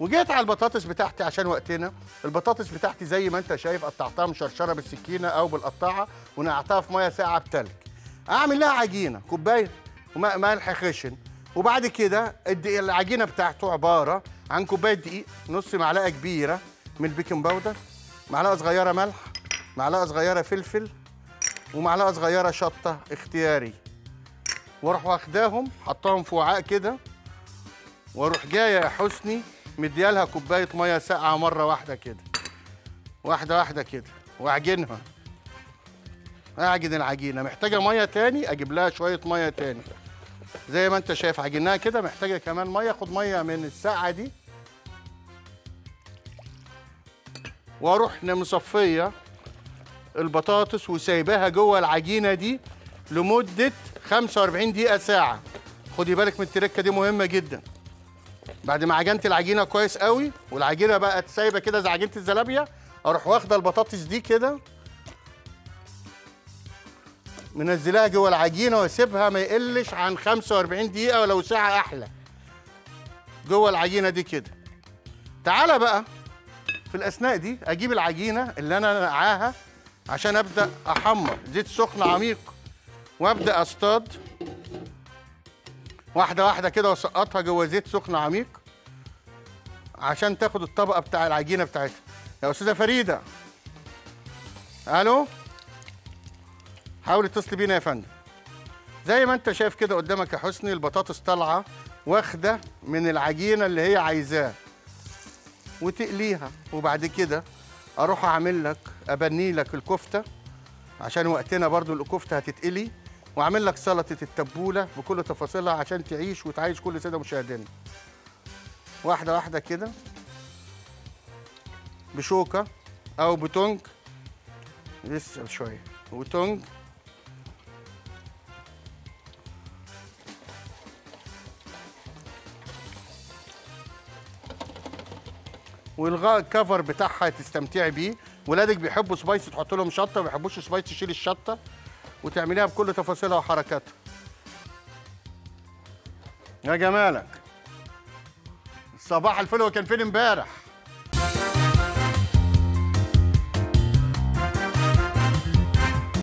وجيت على البطاطس بتاعتي عشان وقتنا. البطاطس بتاعتي زي ما انت شايف قطعتها مشرشرة بالسكينة أو بالقطاعه ونقعتها في مية ساقعة بتلج. أعمل لها عجينة كوباية ملح خشن. وبعد كده العجينة بتاعته عبارة عن كوباية دقيق نص معلقة كبيرة من ال baking powder معلقة صغيرة ملح معلقة صغيرة فلفل ومعلقة صغيرة شطة اختياري. وأروح واخداهم حطاهم في وعاء كده وأروح جاية يا حسني مديالها كوباية مية ساقعة مرة واحدة كده. واحدة واحدة كده. واعجنها. أعجن العجينة. محتاجة مية تاني؟ أجيب لها شوية مية تاني. زي ما أنت شايف عجناها كده. محتاجة كمان مية. خد مية من الساقعة دي. وأروح مصفيه البطاطس وسايباها جوه العجينة دي لمدة 45 دقيقة ساعة. خدي بالك من التركة دي مهمة جدا. بعد ما عجنت العجينة كويس قوي والعجينة بقت سايبة كده زي عجينة الزلابية أروح واخدة البطاطس دي كده منزلاها جوه العجينة وأسيبها ما يقلش عن 45 دقيقة ولو ساعة أحلى. جوه العجينة دي كده. تعالى بقى في الأثناء دي أجيب العجينة اللي أنا نقعاها عشان أبدأ أحمر. زيت سخن عميق وأبدأ أصطاد. واحدة واحدة كده واسقطها جوه زيت سخن عميق عشان تاخد الطبقة بتاع العجينة بتاعتها. يا أستاذة فريدة. ألو؟ حاول اتصل بينا يا فندم. زي ما أنت شايف كده قدامك يا حسني البطاطس طالعة واخدة من العجينة اللي هي عايزاه. وتقليها وبعد كده أروح أعمل لك أبني لك الكفتة عشان وقتنا برضو الكفتة هتتقلي. واعمل لك سلطة التبولة بكل تفاصيلها عشان تعيش وتعيش كل ساده مشاهدينا واحدة واحدة كده. بشوكة أو بتونج. لسه شوية. وتونج. والغاء الكفر بتاعها تستمتعي بيه. ولادك بيحبوا سبايسي تحط لهم شطة. ما بيحبوش سبايسي تشيل الشطة. وتعمليها بكل تفاصيلها وحركاتها. يا جمالك. صباح الفل هو كان فين امبارح.